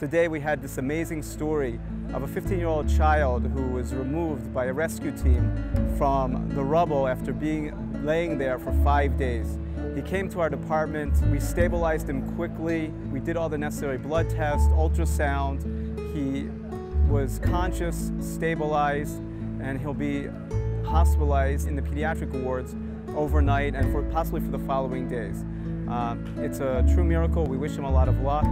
Today we had this amazing story of a 15-year-old child who was removed by a rescue team from the rubble after being laying there for five days. He came to our department, we stabilized him quickly, we did all the necessary blood tests, ultrasound. He was conscious, stabilized, and he'll be hospitalized in the pediatric wards overnight and for possibly for the following days. Uh, it's a true miracle. We wish him a lot of luck.